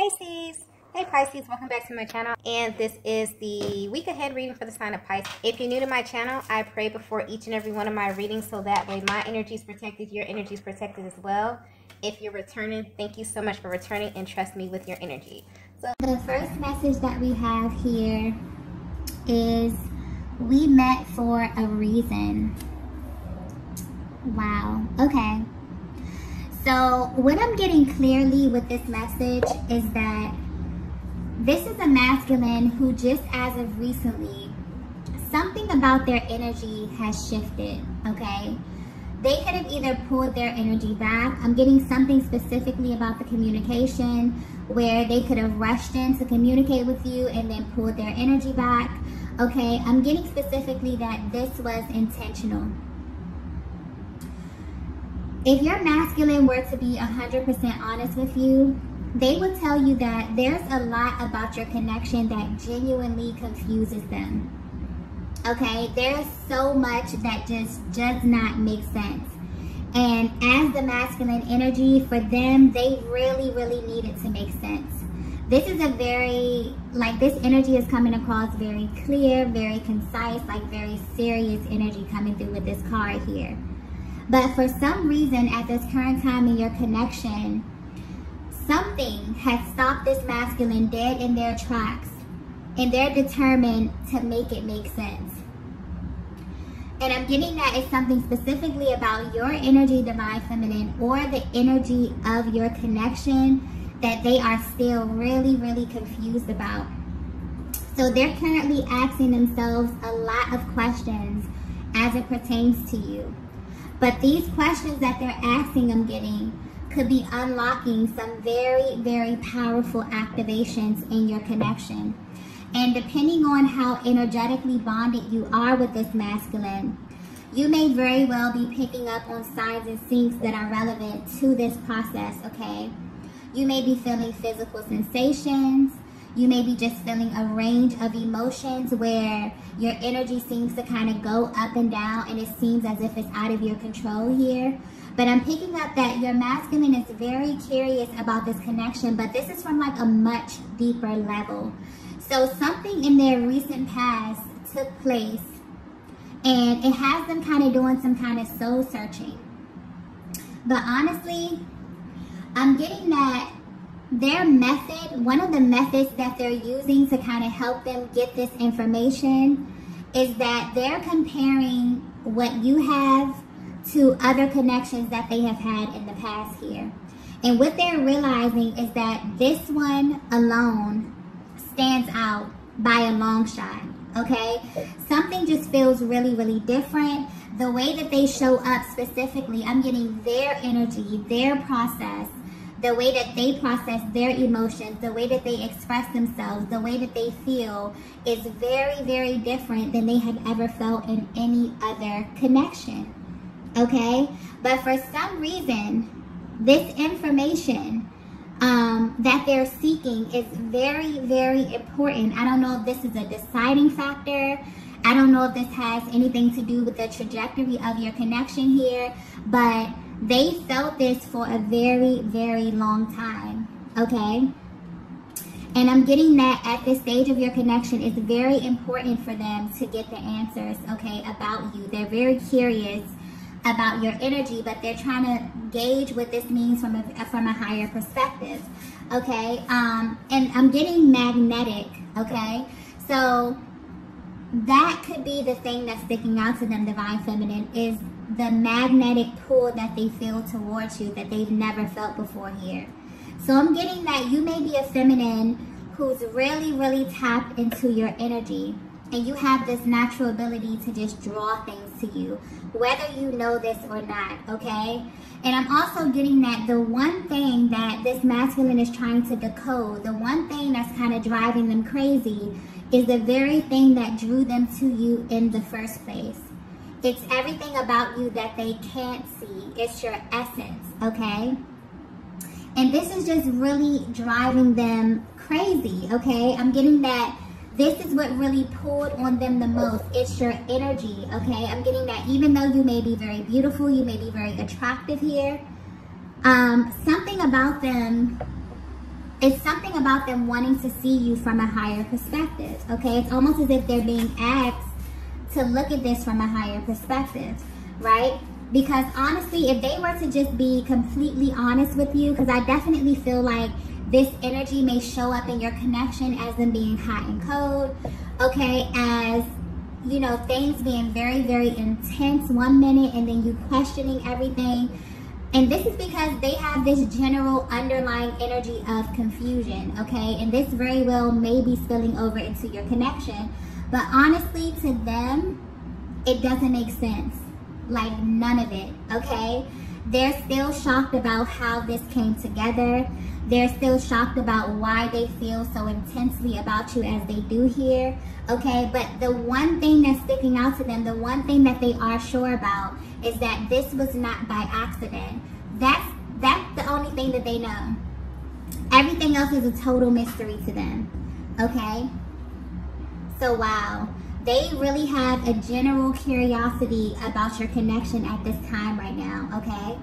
Pisces. Hey Pisces, welcome back to my channel. And this is the week ahead reading for the sign of Pisces. If you're new to my channel, I pray before each and every one of my readings so that way my energy is protected, your energy is protected as well. If you're returning, thank you so much for returning and trust me with your energy. So the first message that we have here is we met for a reason. Wow. Okay. So what I'm getting clearly with this message is that this is a masculine who just as of recently, something about their energy has shifted, okay? They could have either pulled their energy back. I'm getting something specifically about the communication where they could have rushed in to communicate with you and then pulled their energy back. Okay, I'm getting specifically that this was intentional. If your masculine were to be 100% honest with you, they would tell you that there's a lot about your connection that genuinely confuses them. Okay, there's so much that just does not make sense. And as the masculine energy, for them, they really, really need it to make sense. This is a very, like this energy is coming across very clear, very concise, like very serious energy coming through with this card here. But for some reason, at this current time in your connection, something has stopped this masculine dead in their tracks and they're determined to make it make sense. And I'm getting that it's something specifically about your energy, divine feminine, or the energy of your connection that they are still really, really confused about. So they're currently asking themselves a lot of questions as it pertains to you. But these questions that they're asking, I'm getting, could be unlocking some very, very powerful activations in your connection. And depending on how energetically bonded you are with this masculine, you may very well be picking up on signs and syncs that are relevant to this process, okay? You may be feeling physical sensations. You may be just feeling a range of emotions where your energy seems to kind of go up and down and it seems as if it's out of your control here. But I'm picking up that your masculine is very curious about this connection, but this is from like a much deeper level. So something in their recent past took place and it has them kind of doing some kind of soul searching. But honestly, I'm getting that their method, one of the methods that they're using to kind of help them get this information is that they're comparing what you have to other connections that they have had in the past here. And what they're realizing is that this one alone stands out by a long shot, okay? Something just feels really, really different. The way that they show up specifically, I'm getting their energy, their process, the way that they process their emotions, the way that they express themselves, the way that they feel is very, very different than they have ever felt in any other connection okay? But for some reason, this information um, that they're seeking is very, very important. I don't know if this is a deciding factor. I don't know if this has anything to do with the trajectory of your connection here, but they felt this for a very, very long time, okay? And I'm getting that at this stage of your connection, it's very important for them to get the answers, okay, about you. They're very curious about your energy, but they're trying to gauge what this means from a, from a higher perspective. Okay, um, and I'm getting magnetic. Okay, so that could be the thing that's sticking out to them, divine feminine, is the magnetic pull that they feel towards you that they've never felt before here. So I'm getting that you may be a feminine who's really, really tapped into your energy and you have this natural ability to just draw things to you, whether you know this or not, okay? And I'm also getting that the one thing that this masculine is trying to decode, the one thing that's kind of driving them crazy is the very thing that drew them to you in the first place. It's everything about you that they can't see. It's your essence, okay? And this is just really driving them crazy, okay? I'm getting that this is what really pulled on them the most. It's your energy, okay? I'm getting that even though you may be very beautiful, you may be very attractive here, um, something about them, it's something about them wanting to see you from a higher perspective, okay? It's almost as if they're being asked to look at this from a higher perspective, right? Because honestly, if they were to just be completely honest with you, because I definitely feel like this energy may show up in your connection as them being hot and cold, okay, as you know, things being very, very intense one minute and then you questioning everything. And this is because they have this general underlying energy of confusion, okay? And this very well may be spilling over into your connection. But honestly, to them, it doesn't make sense. Like, none of it, okay? They're still shocked about how this came together. They're still shocked about why they feel so intensely about you as they do here. Okay, but the one thing that's sticking out to them, the one thing that they are sure about is that this was not by accident. That's that's the only thing that they know. Everything else is a total mystery to them. Okay? So wow. They really have a general curiosity about your connection at this time right now, okay?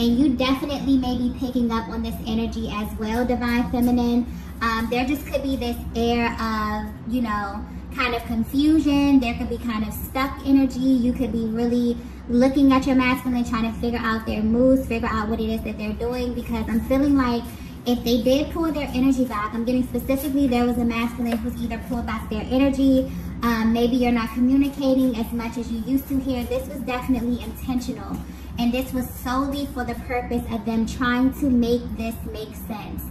and you definitely may be picking up on this energy as well, Divine Feminine. Um, there just could be this air of, you know, kind of confusion. There could be kind of stuck energy. You could be really looking at your masculine, trying to figure out their moves, figure out what it is that they're doing because I'm feeling like if they did pull their energy back, I'm getting specifically there was a masculine who's either pulled back their energy, um, maybe you're not communicating as much as you used to here. This was definitely intentional. And this was solely for the purpose of them trying to make this make sense.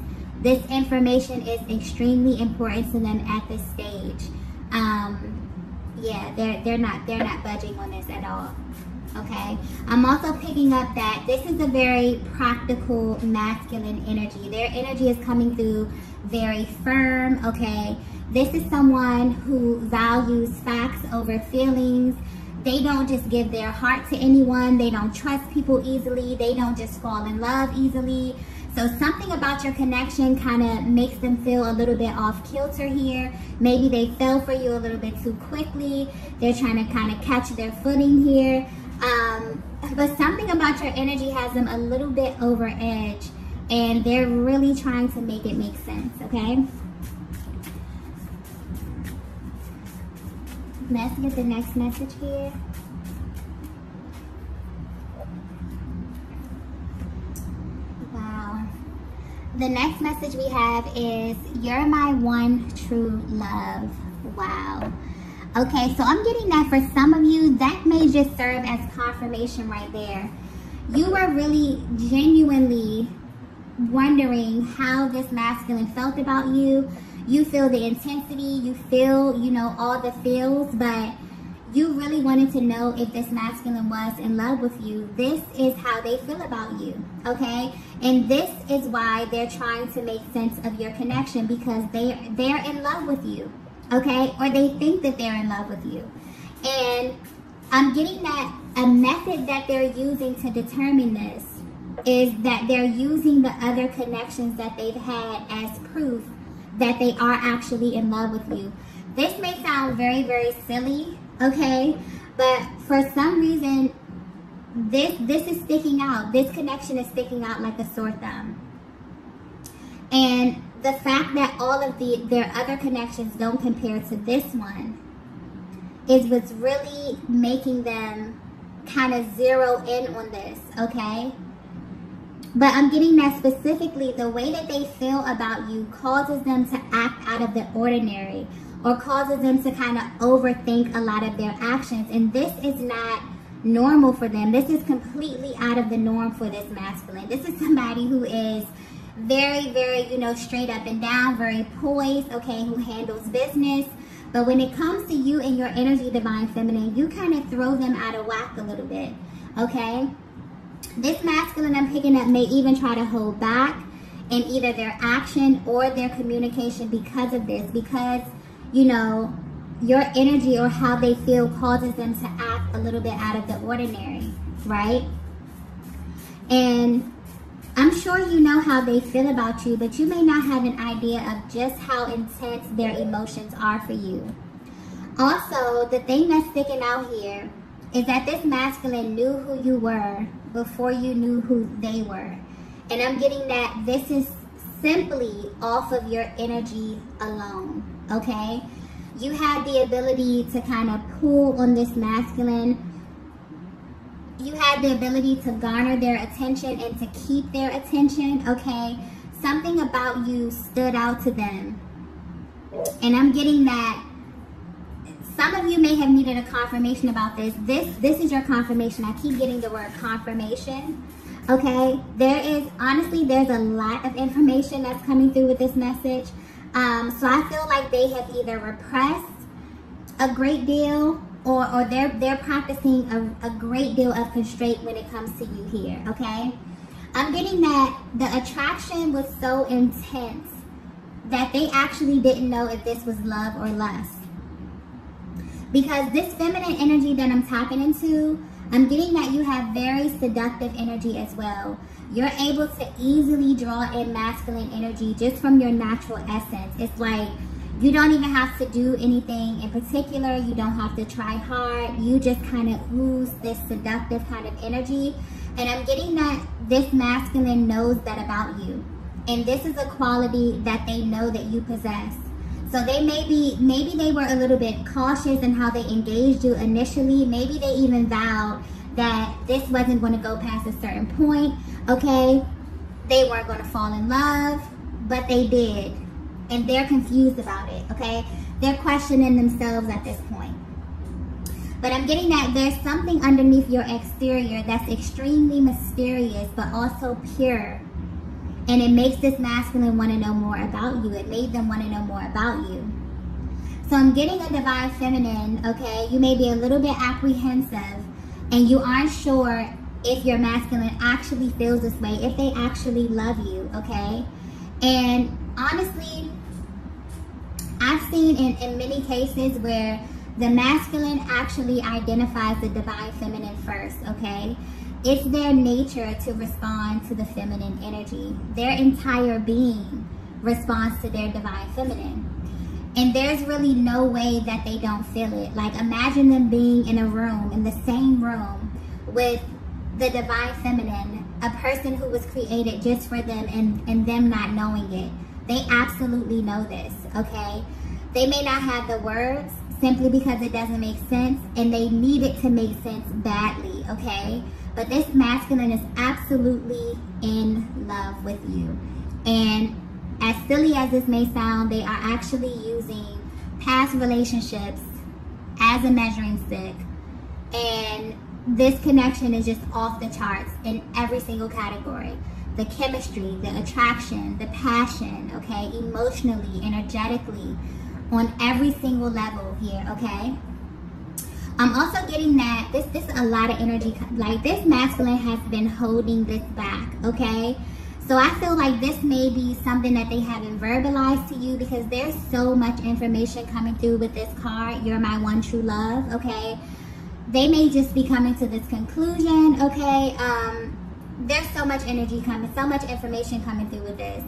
This information is extremely important to them at this stage. Um, yeah, they're they're not they're not budging on this at all. Okay. I'm also picking up that this is a very practical masculine energy. Their energy is coming through very firm. Okay. This is someone who values facts over feelings they don't just give their heart to anyone. They don't trust people easily. They don't just fall in love easily. So something about your connection kind of makes them feel a little bit off kilter here. Maybe they fell for you a little bit too quickly. They're trying to kind of catch their footing here. Um, but something about your energy has them a little bit over edge and they're really trying to make it make sense, okay? Let's get the next message here. Wow. The next message we have is, you're my one true love. Wow. Okay, so I'm getting that for some of you, that may just serve as confirmation right there. You were really genuinely wondering how this masculine felt about you you feel the intensity, you feel, you know, all the feels, but you really wanted to know if this masculine was in love with you. This is how they feel about you, okay? And this is why they're trying to make sense of your connection because they they're in love with you, okay? Or they think that they're in love with you. And I'm getting that a method that they're using to determine this is that they're using the other connections that they've had as proof that they are actually in love with you. This may sound very, very silly, okay? But for some reason, this this is sticking out. This connection is sticking out like a sore thumb. And the fact that all of the their other connections don't compare to this one is what's really making them kind of zero in on this, okay? But I'm getting that specifically the way that they feel about you causes them to act out of the ordinary or causes them to kind of overthink a lot of their actions. And this is not normal for them. This is completely out of the norm for this masculine. This is somebody who is very, very, you know, straight up and down, very poised, okay, who handles business. But when it comes to you and your energy, divine feminine, you kind of throw them out of whack a little bit, okay? This masculine I'm picking up may even try to hold back in either their action or their communication because of this. Because, you know, your energy or how they feel causes them to act a little bit out of the ordinary, right? And I'm sure you know how they feel about you, but you may not have an idea of just how intense their emotions are for you. Also, the thing that's sticking out here is that this masculine knew who you were before you knew who they were. And I'm getting that this is simply off of your energy alone, okay? You had the ability to kind of pull on this masculine. You had the ability to garner their attention and to keep their attention, okay? Something about you stood out to them. And I'm getting that some of you may have needed a confirmation about this. This this is your confirmation. I keep getting the word confirmation. Okay, there is honestly there's a lot of information that's coming through with this message. Um, so I feel like they have either repressed a great deal or, or they're they're practicing a, a great deal of constraint when it comes to you here. Okay, I'm getting that the attraction was so intense that they actually didn't know if this was love or lust because this feminine energy that I'm tapping into, I'm getting that you have very seductive energy as well. You're able to easily draw in masculine energy just from your natural essence. It's like you don't even have to do anything in particular. You don't have to try hard. You just kind of ooze this seductive kind of energy. And I'm getting that this masculine knows that about you. And this is a quality that they know that you possess. So they maybe maybe they were a little bit cautious in how they engaged you initially. Maybe they even vowed that this wasn't going to go past a certain point. Okay, they weren't going to fall in love, but they did, and they're confused about it. Okay, they're questioning themselves at this point. But I'm getting that there's something underneath your exterior that's extremely mysterious, but also pure and it makes this masculine want to know more about you. It made them want to know more about you. So I'm getting a divine feminine, okay? You may be a little bit apprehensive and you aren't sure if your masculine actually feels this way, if they actually love you, okay? And honestly, I've seen in, in many cases where the masculine actually identifies the divine feminine first, okay? It's their nature to respond to the feminine energy. Their entire being responds to their divine feminine. And there's really no way that they don't feel it. Like imagine them being in a room, in the same room with the divine feminine, a person who was created just for them and, and them not knowing it. They absolutely know this, okay? They may not have the words simply because it doesn't make sense and they need it to make sense badly, okay? But this masculine is absolutely in love with you. And as silly as this may sound, they are actually using past relationships as a measuring stick. And this connection is just off the charts in every single category. The chemistry, the attraction, the passion, okay, emotionally, energetically, on every single level here, okay? I'm also getting that this this is a lot of energy. Like this masculine has been holding this back, okay? So I feel like this may be something that they haven't verbalized to you because there's so much information coming through with this card. You're my one true love, okay? They may just be coming to this conclusion, okay? Um, there's so much energy coming, so much information coming through with this.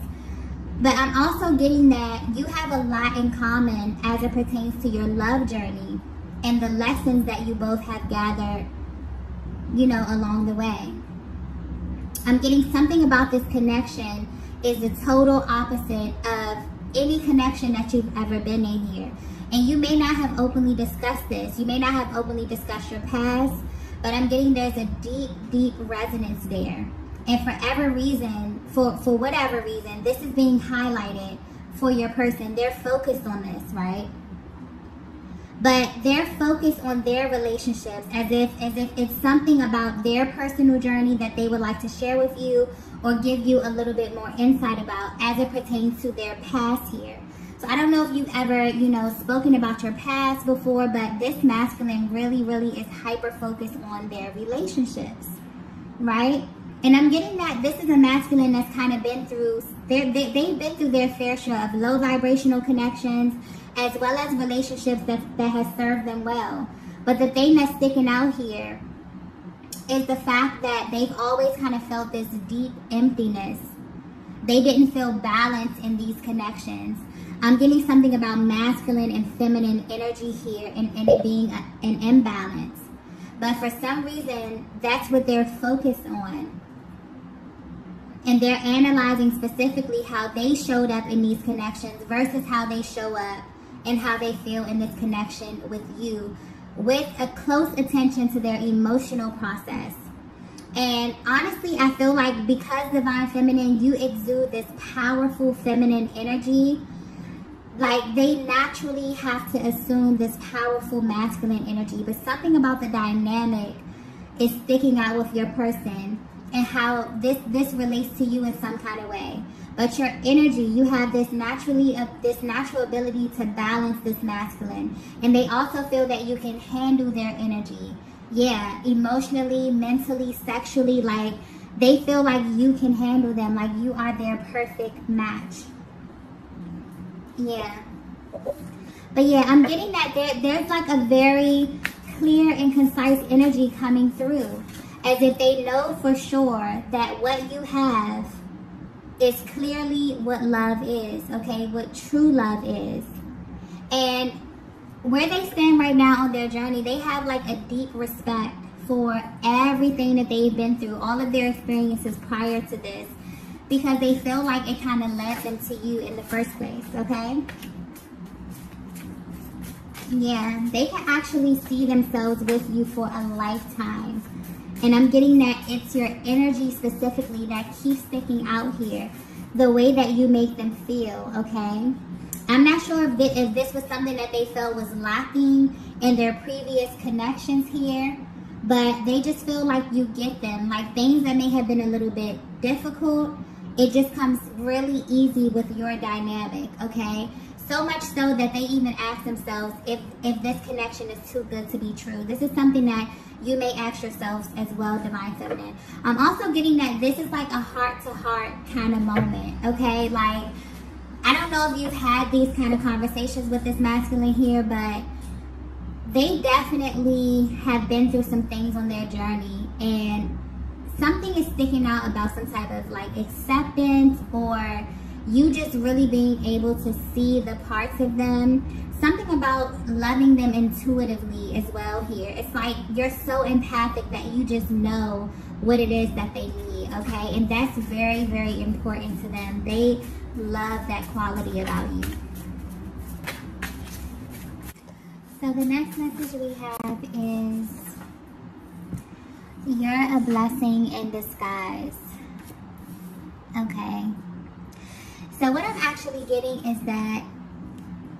But I'm also getting that you have a lot in common as it pertains to your love journey and the lessons that you both have gathered, you know, along the way. I'm getting something about this connection is the total opposite of any connection that you've ever been in here. And you may not have openly discussed this. You may not have openly discussed your past, but I'm getting there's a deep, deep resonance there. And for every reason, for, for whatever reason, this is being highlighted for your person. They're focused on this, right? but they're focused on their relationships as if as if it's something about their personal journey that they would like to share with you or give you a little bit more insight about as it pertains to their past here. So I don't know if you've ever, you know, spoken about your past before, but this masculine really, really is hyper focused on their relationships, right? And I'm getting that this is a masculine that's kind of been through, they, they've been through their fair share of low vibrational connections, as well as relationships that, that has served them well. But the thing that's sticking out here is the fact that they've always kind of felt this deep emptiness. They didn't feel balance in these connections. I'm getting something about masculine and feminine energy here and, and it being a, an imbalance. But for some reason, that's what they're focused on. and they're analyzing specifically how they showed up in these connections versus how they show up and how they feel in this connection with you with a close attention to their emotional process. And honestly, I feel like because Divine Feminine, you exude this powerful feminine energy. Like they naturally have to assume this powerful masculine energy. But something about the dynamic is sticking out with your person and how this this relates to you in some kind of way. But your energy you have this naturally uh, this natural ability to balance this masculine. And they also feel that you can handle their energy. Yeah emotionally mentally sexually like they feel like you can handle them like you are their perfect match yeah but yeah i'm getting that there there's like a very clear and concise energy coming through as if they know for sure that what you have is clearly what love is, okay? What true love is. And where they stand right now on their journey, they have like a deep respect for everything that they've been through, all of their experiences prior to this, because they feel like it kind of led them to you in the first place, okay? Yeah, they can actually see themselves with you for a lifetime. And I'm getting that it's your energy specifically that keeps sticking out here. The way that you make them feel, okay? I'm not sure if if this was something that they felt was lacking in their previous connections here, but they just feel like you get them. Like things that may have been a little bit difficult, it just comes really easy with your dynamic, okay? So much so that they even ask themselves if, if this connection is too good to be true. This is something that you may ask yourselves as well, Divine Feminine. I'm also getting that this is like a heart-to-heart -heart kind of moment, okay? Like, I don't know if you've had these kind of conversations with this masculine here, but they definitely have been through some things on their journey and something is sticking out about some type of like acceptance or you just really being able to see the parts of them something about loving them intuitively as well here. It's like you're so empathic that you just know what it is that they need, okay? And that's very, very important to them. They love that quality about you. So the next message we have is you're a blessing in disguise. Okay. So what I'm actually getting is that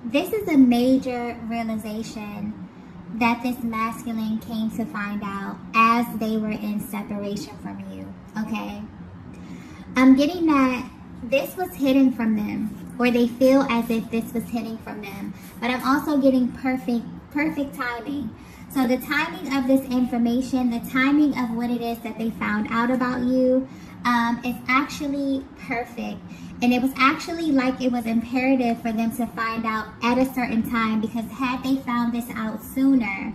this is a major realization that this masculine came to find out as they were in separation from you, okay? I'm getting that this was hidden from them, or they feel as if this was hidden from them. But I'm also getting perfect, perfect timing. So the timing of this information, the timing of what it is that they found out about you, um, is actually perfect. And it was actually like it was imperative for them to find out at a certain time because had they found this out sooner,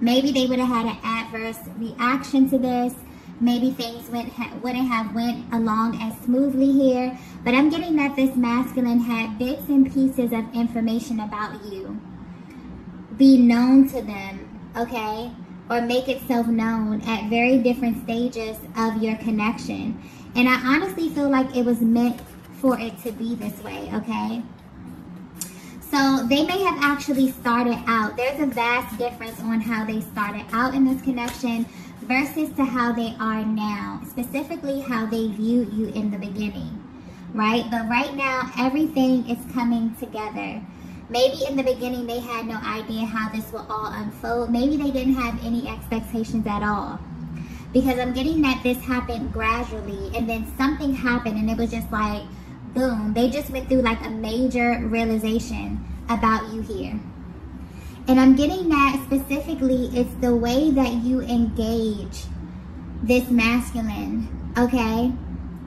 maybe they would have had an adverse reaction to this. Maybe things went wouldn't have went along as smoothly here. But I'm getting that this masculine had bits and pieces of information about you be known to them, okay? Or make itself known at very different stages of your connection. And I honestly feel like it was meant for it to be this way, okay? So they may have actually started out. There's a vast difference on how they started out in this connection versus to how they are now, specifically how they viewed you in the beginning, right? But right now, everything is coming together. Maybe in the beginning, they had no idea how this will all unfold. Maybe they didn't have any expectations at all. Because I'm getting that this happened gradually and then something happened and it was just like, boom, they just went through like a major realization about you here. And I'm getting that specifically, it's the way that you engage this masculine, okay?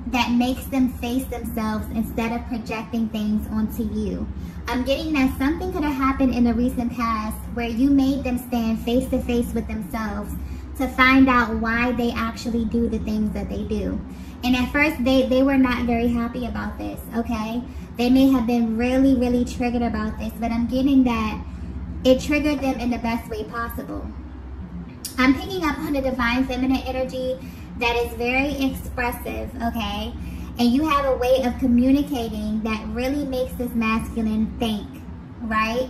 That makes them face themselves instead of projecting things onto you. I'm getting that something could have happened in the recent past where you made them stand face to face with themselves to find out why they actually do the things that they do. And at first, they, they were not very happy about this, okay? They may have been really, really triggered about this, but I'm getting that it triggered them in the best way possible. I'm picking up on the divine feminine energy that is very expressive, okay? And you have a way of communicating that really makes this masculine think, right?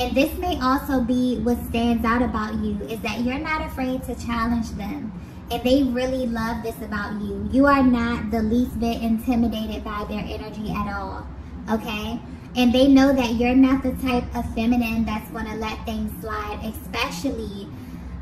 And this may also be what stands out about you is that you're not afraid to challenge them. And they really love this about you. You are not the least bit intimidated by their energy at all. Okay? And they know that you're not the type of feminine that's going to let things slide, especially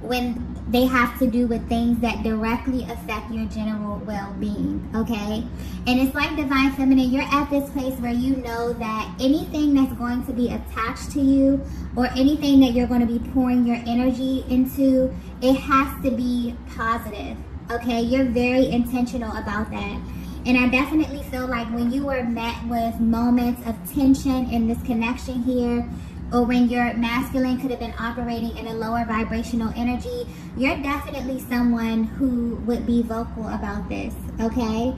when they have to do with things that directly affect your general well-being okay? And it's like divine feminine you're at this place where you know that anything that's going to be attached to you or anything that you're going to be pouring your energy into it has to be positive okay? You're very intentional about that. And I definitely feel like when you were met with moments of tension in this connection here, or when your masculine could have been operating in a lower vibrational energy, you're definitely someone who would be vocal about this, okay?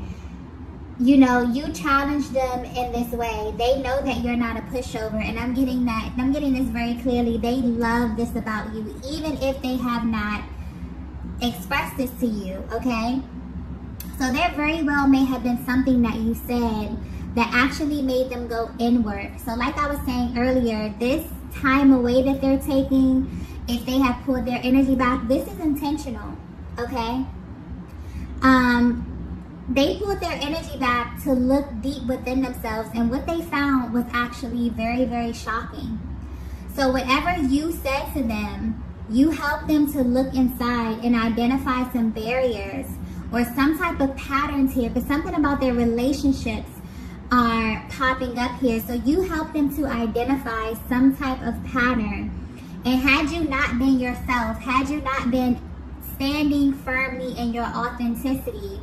You know, you challenge them in this way. They know that you're not a pushover, and I'm getting that, I'm getting this very clearly. They love this about you, even if they have not expressed this to you, okay? So there very well may have been something that you said that actually made them go inward. So like I was saying earlier, this time away that they're taking, if they have pulled their energy back, this is intentional, okay? Um, they pulled their energy back to look deep within themselves and what they found was actually very, very shocking. So whatever you said to them, you helped them to look inside and identify some barriers or some type of patterns here, but something about their relationships are popping up here. So you help them to identify some type of pattern. And had you not been yourself, had you not been standing firmly in your authenticity,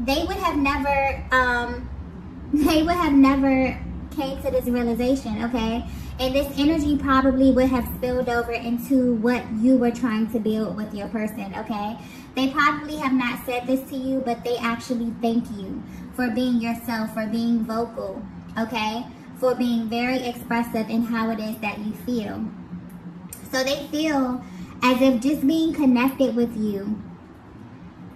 they would have never, um, they would have never came to this realization, okay? And this energy probably would have spilled over into what you were trying to build with your person, okay? They probably have not said this to you, but they actually thank you for being yourself, for being vocal, okay? For being very expressive in how it is that you feel. So they feel as if just being connected with you,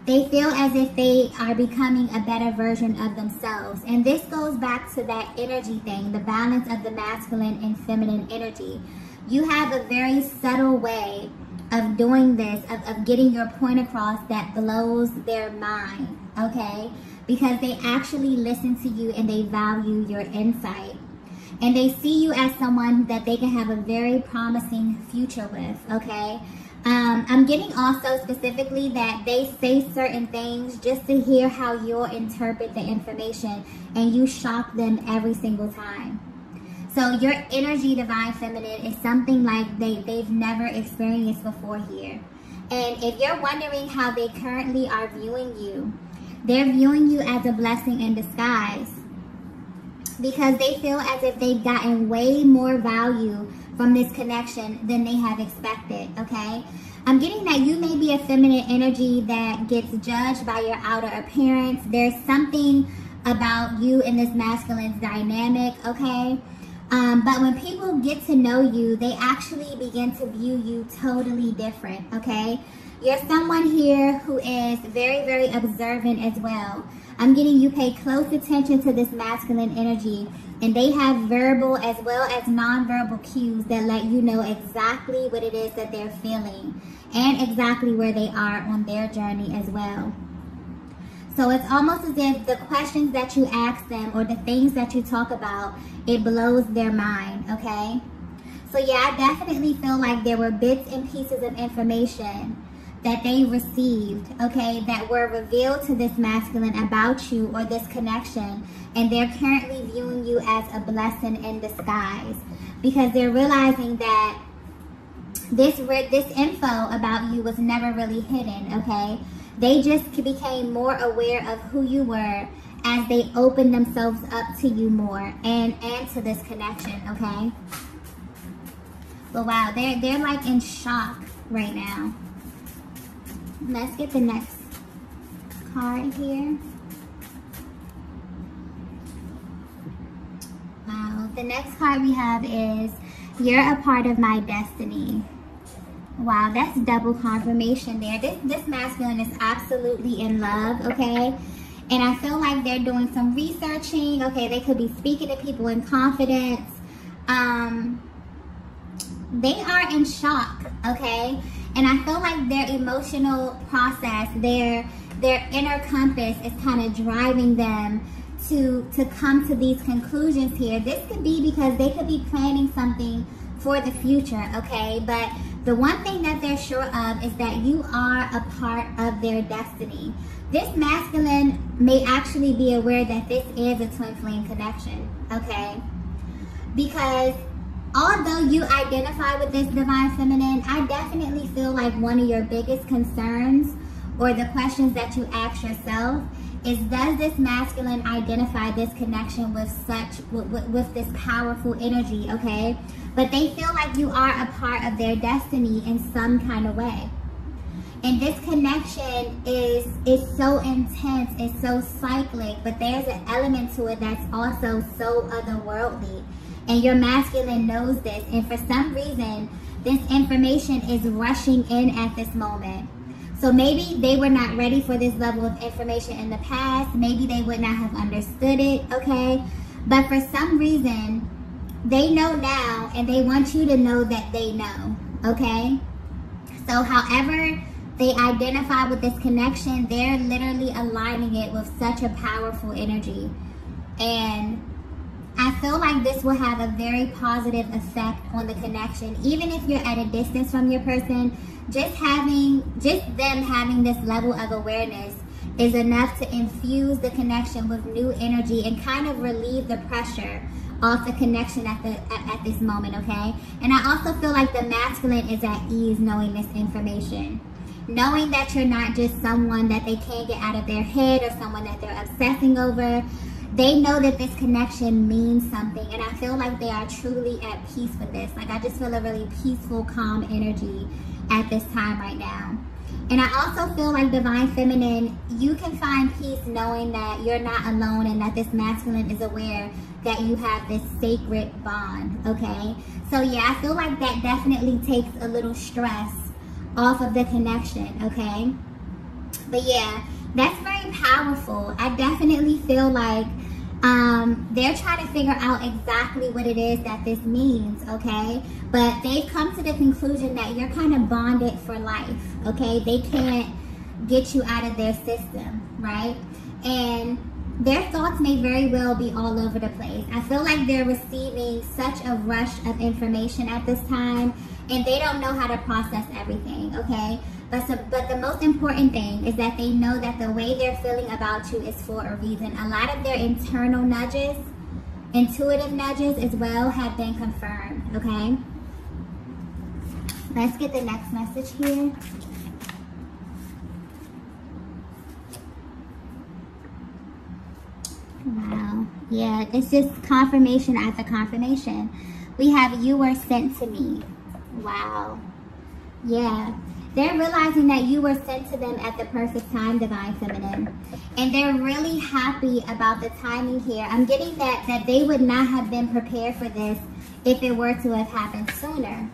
they feel as if they are becoming a better version of themselves. And this goes back to that energy thing, the balance of the masculine and feminine energy. You have a very subtle way of doing this, of, of getting your point across that blows their mind, okay? Because they actually listen to you and they value your insight. And they see you as someone that they can have a very promising future with, okay? Um, I'm getting also specifically that they say certain things just to hear how you'll interpret the information and you shock them every single time. So your energy, divine feminine, is something like they, they've never experienced before here. And if you're wondering how they currently are viewing you, they're viewing you as a blessing in disguise because they feel as if they've gotten way more value from this connection than they have expected, okay? I'm getting that you may be a feminine energy that gets judged by your outer appearance. There's something about you in this masculine dynamic, okay? Um, but when people get to know you, they actually begin to view you totally different, okay? You're someone here who is very, very observant as well. I'm getting you pay close attention to this masculine energy and they have verbal as well as nonverbal cues that let you know exactly what it is that they're feeling and exactly where they are on their journey as well. So it's almost as if the questions that you ask them or the things that you talk about, it blows their mind, okay? So yeah, I definitely feel like there were bits and pieces of information that they received, okay, that were revealed to this masculine about you or this connection, and they're currently viewing you as a blessing in disguise because they're realizing that this this info about you was never really hidden, okay? They just became more aware of who you were as they opened themselves up to you more and, and to this connection, okay? But wow, they're, they're like in shock right now. Let's get the next card here. Wow, the next card we have is You're a part of my destiny. Wow, that's double confirmation there. This, this masculine is absolutely in love, okay? And I feel like they're doing some researching. Okay, they could be speaking to people in confidence. Um, they are in shock, okay? And I feel like their emotional process, their their inner compass is kind of driving them to to come to these conclusions here. This could be because they could be planning something for the future, okay? But the one thing that they're sure of is that you are a part of their destiny. This masculine may actually be aware that this is a twin flame connection, okay? Because although you identify with this divine feminine, I definitely feel like one of your biggest concerns or the questions that you ask yourself is does this masculine identify this connection with such with, with, with, this powerful energy okay? But they feel like you are a part of their destiny in some kind of way. And this connection is is so intense it's so cyclic but there's an element to it that's also so otherworldly. And your masculine knows this. And for some reason this information is rushing in at this moment so maybe they were not ready for this level of information in the past. Maybe they would not have understood it, okay? But for some reason, they know now and they want you to know that they know, okay? So however they identify with this connection, they're literally aligning it with such a powerful energy. And I feel like this will have a very positive effect on the connection. Even if you're at a distance from your person, just having, just them having this level of awareness is enough to infuse the connection with new energy and kind of relieve the pressure off the connection at the at, at this moment, okay? And I also feel like the masculine is at ease knowing this information knowing that you're not just someone that they can't get out of their head or someone that they're obsessing over, they know that this connection means something and I feel like they are truly at peace with this. Like I just feel a really peaceful, calm energy at this time right now. And I also feel like Divine Feminine, you can find peace knowing that you're not alone and that this masculine is aware that you have this sacred bond, okay? So yeah, I feel like that definitely takes a little stress off of the connection, okay? But yeah, that's very powerful. I definitely feel like um, they're trying to figure out exactly what it is that this means, okay? But they've come to the conclusion that you're kind of bonded for life, okay? They can't get you out of their system, right? And their thoughts may very well be all over the place. I feel like they're receiving such a rush of information at this time and they don't know how to process everything, okay? But, so, but the most important thing is that they know that the way they're feeling about you is for a reason. A lot of their internal nudges, intuitive nudges as well, have been confirmed, okay? Let's get the next message here. Wow. Yeah, it's just confirmation after confirmation. We have you were sent to me. Wow. Yeah. They're realizing that you were sent to them at the perfect time, Divine Feminine. And they're really happy about the timing here. I'm getting that, that they would not have been prepared for this if it were to have happened sooner.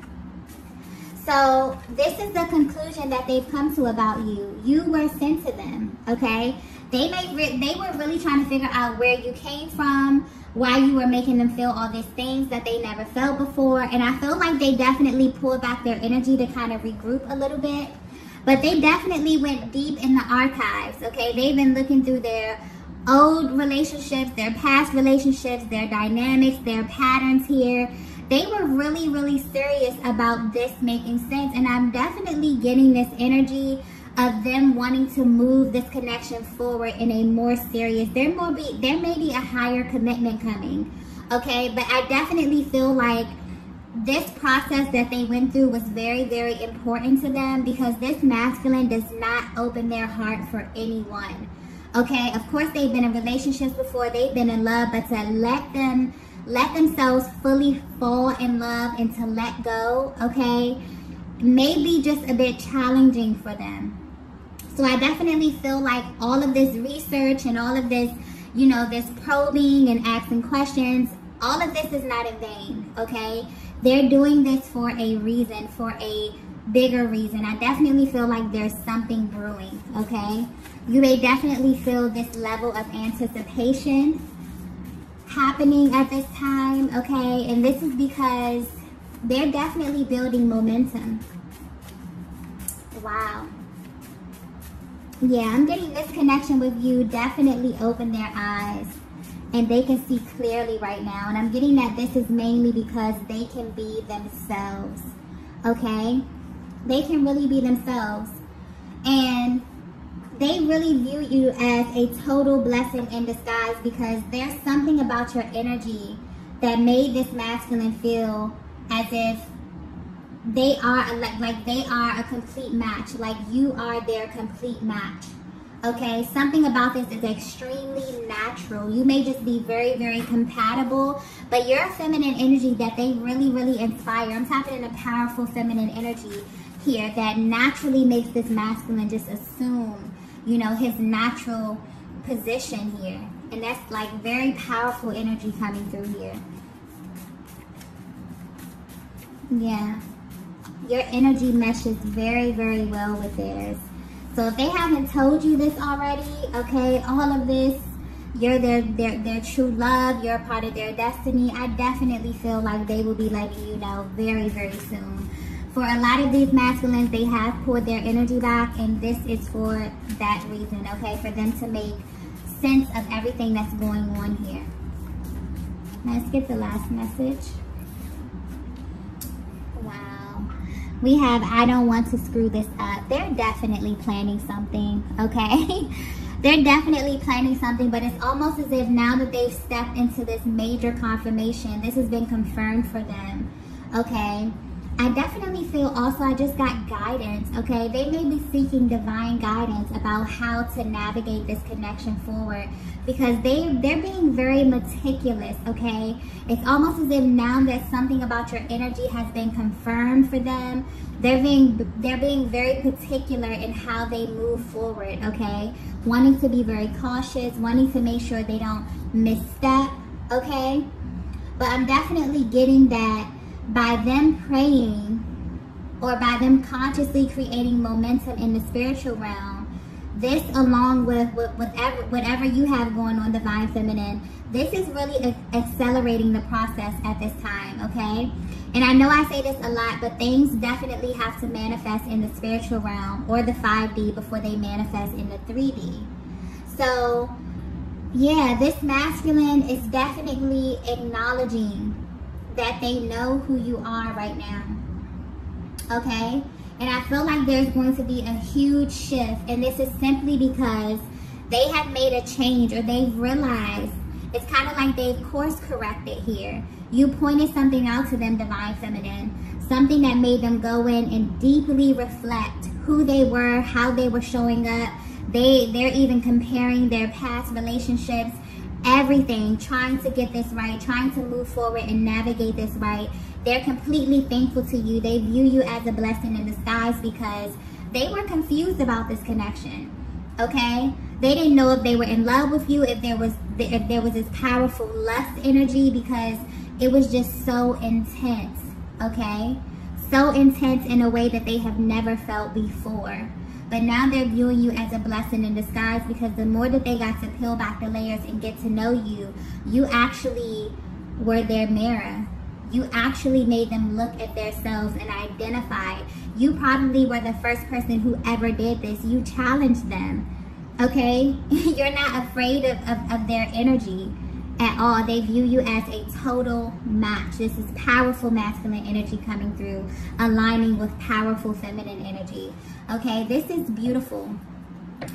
So this is the conclusion that they've come to about you. You were sent to them, okay? They may they were really trying to figure out where you came from, why you were making them feel all these things that they never felt before. And I feel like they definitely pulled back their energy to kind of regroup a little bit. But they definitely went deep in the archives, okay? They've been looking through their old relationships, their past relationships, their dynamics, their patterns here. They were really, really serious about this making sense. And I'm definitely getting this energy of them wanting to move this connection forward in a more serious there be there may be a higher commitment coming okay? But i definitely feel like this process that they went through was very very important to them because this masculine does not open their heart for anyone okay? Of course they've been in relationships before they've been in love but to let them let themselves fully fall in love and to let go okay may be just a bit challenging for them so I definitely feel like all of this research and all of this, you know, this probing and asking questions, all of this is not in vain, okay? They're doing this for a reason, for a bigger reason. I definitely feel like there's something brewing, okay? You may definitely feel this level of anticipation happening at this time, okay? And this is because they're definitely building momentum. Wow. Yeah, I'm getting this connection with you definitely open their eyes and they can see clearly right now. And I'm getting that this is mainly because they can be themselves, okay? They can really be themselves. And they really view you as a total blessing in disguise because there's something about your energy that made this masculine feel as if they are like, like they are a complete match. Like you are their complete match. Okay? Something about this is extremely natural. You may just be very very compatible but you're a feminine energy that they really really inspire i'm tapping in a powerful feminine energy here that naturally makes this masculine just assume you know his natural position here. And that's like very powerful energy coming through here. Yeah. Your energy meshes very, very well with theirs. So if they haven't told you this already, okay, all of this, you're their, their, their true love, you're a part of their destiny, I definitely feel like they will be letting you know very, very soon. For a lot of these masculines, they have pulled their energy back, and this is for that reason, okay, for them to make sense of everything that's going on here. Let's get the last message. We have I don't want to screw this up. They're definitely planning something, okay? They're definitely planning something, but it's almost as if now that they've stepped into this major confirmation, this has been confirmed for them, okay? I definitely feel also I just got guidance, okay? They may be seeking divine guidance about how to navigate this connection forward because they, they're being very meticulous, okay? It's almost as if now that something about your energy has been confirmed for them, they're being, they're being very particular in how they move forward, okay? Wanting to be very cautious, wanting to make sure they don't misstep, okay? But I'm definitely getting that by them praying or by them consciously creating momentum in the spiritual realm, this along with, with whatever, whatever you have going on, Divine Feminine, this is really accelerating the process at this time, okay? And I know I say this a lot, but things definitely have to manifest in the spiritual realm or the 5D before they manifest in the 3D. So, yeah, this masculine is definitely acknowledging that they know who you are right now. Okay? And I feel like there's going to be a huge shift. And this is simply because they have made a change or they've realized it's kind of like they've course corrected here. You pointed something out to them, Divine Feminine. Something that made them go in and deeply reflect who they were, how they were showing up. They, they're even comparing their past relationships everything, trying to get this right, trying to move forward and navigate this right. They're completely thankful to you. They view you as a blessing in disguise because they were confused about this connection. Okay? They didn't know if they were in love with you, if there was if there was this powerful lust energy because it was just so intense. Okay? So intense in a way that they have never felt before. But now they're viewing you as a blessing in disguise because the more that they got to peel back the layers and get to know you, you actually were their mirror. You actually made them look at themselves and identify. You probably were the first person who ever did this. You challenged them, okay? You're not afraid of, of, of their energy at all. They view you as a total match. This is powerful masculine energy coming through, aligning with powerful feminine energy. Okay, this is beautiful.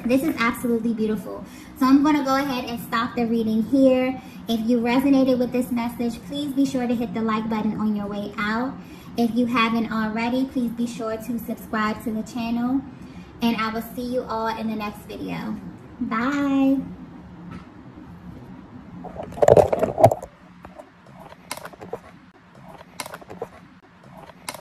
This is absolutely beautiful. So I'm going to go ahead and stop the reading here. If you resonated with this message, please be sure to hit the like button on your way out. If you haven't already, please be sure to subscribe to the channel. And I will see you all in the next video. Bye.